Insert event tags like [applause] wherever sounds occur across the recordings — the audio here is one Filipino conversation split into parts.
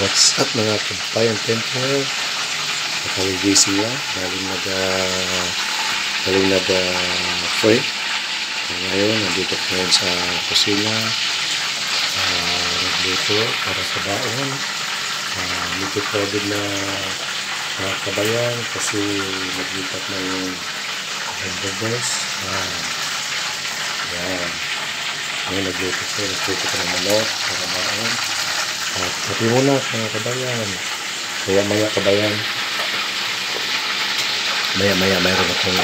What's up mga kabayan temple? Nakaligising lang. Galing nag uh, galing nag uh, pray. Ngayon, nandito ko ngayon sa kusina. Uh, nagluto para sa baon. Uh, medyo crowded na mga kabayan kasi naglipat na yung hamburgers. Uh, yan. Ngayon nagluto ko. Nagluto ko ng manok para baon. At pati muna mga kabayan. Kaya maya kabayan. Maya maya mayroon akong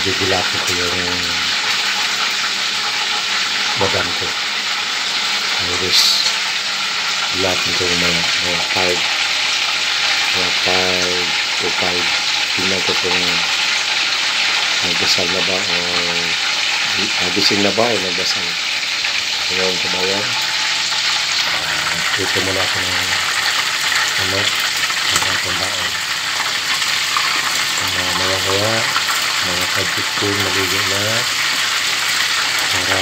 gulati ko yung madam ko. Iris. Gulatin ko mga mga 5 mga 5 to 5 tingnan ko kung nagdasal na ba o nagising na ba o nagdasal. Ngayon kabayan. Uh, dito muna ako ng ano, ng pambaon. Uh, maya maya, mga kag-15 maligo na para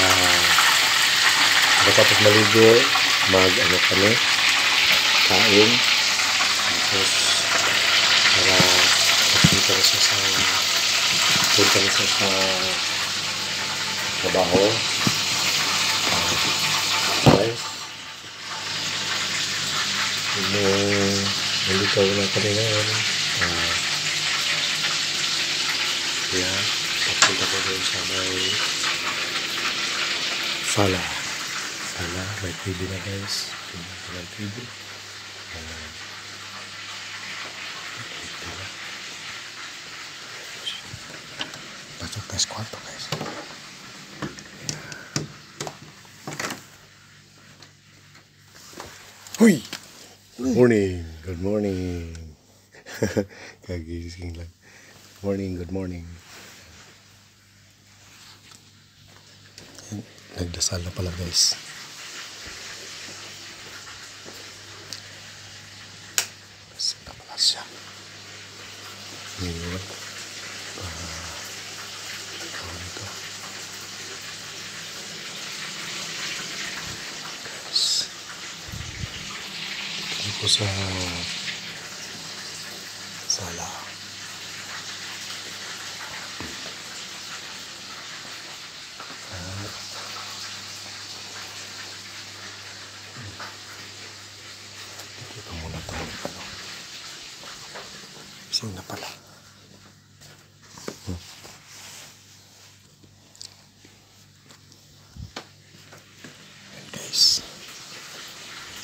matapos maligo, mag ano kami, kain. Tapos para punta na siya sa punta na siya sa trabaho. Okay. Yung nalikaw na kami ngayon. Uh, kaya, papunta ko doon sa may Fala. Fala, may TV na guys. Tingnan ko ng TV. Uh, Pasok tayo sa kwarto guys. Good morning. Good morning. [laughs] Kagising lang. Morning, good morning. Nagdasal na pala guys. Nagdasal na pala siya. Ngayon, ah, tawag ito. Guys, ito ko sa sala. Dito muna tayo. Ano? Isang na pala. Hmm.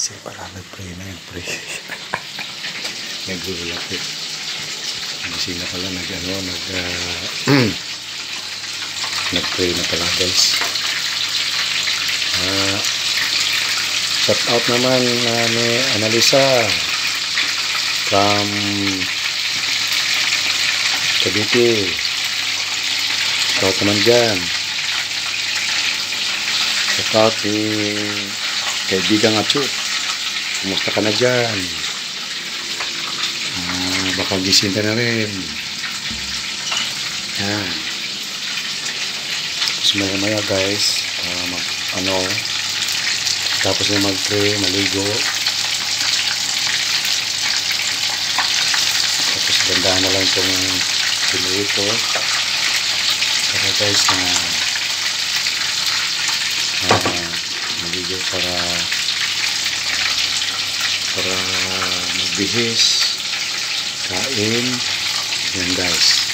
Isang pala nag-pray na nag-pray. [laughs] Nagulap eh. Gising na pala nag ano, nag uh, [clears throat] nag-pray na pala guys. Ah, shout out naman uh, ni Analisa from Cavite. Shout out naman dyan. Shout out kay kaibigang Acho. Kumusta ka na dyan? Ah, baka gising na rin. Yan. Tapos maya maya guys, ah, mag, ano, tapos na mag-pray, maligo. Tapos gandahan na lang itong pinuwi ko. Para guys na uh, maligo para para magbihis, kain, yan guys.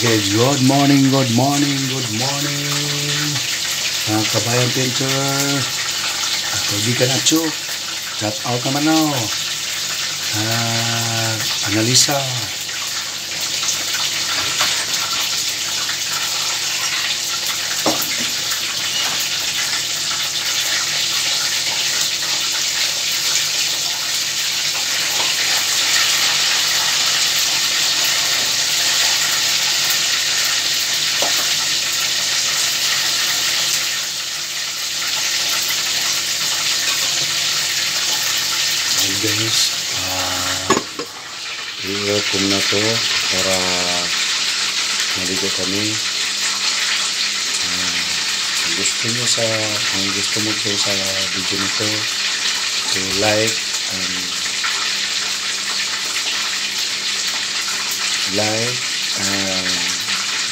Good morning, good morning, good morning. Mga kabayan painter. At kaibigan at Chu. Shout out naman no. At Analisa. I-welcome na to para maligo kami. Kung gusto nyo sa kung gusto mo to sa video nito to like and like and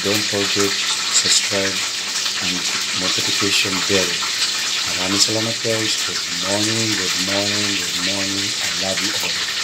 don't forget subscribe and notification bell Maraming salamat guys. Good morning, good morning, good morning. I love you all.